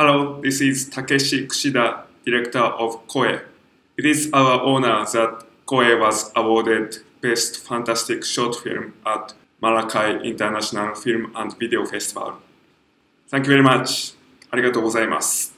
Hello, this is Takeshi Kushida, director of Koe. It is our honor that Koe was awarded Best Fantastic Short Film at Malakai International Film and Video Festival. Thank you very much. ありがとうございます。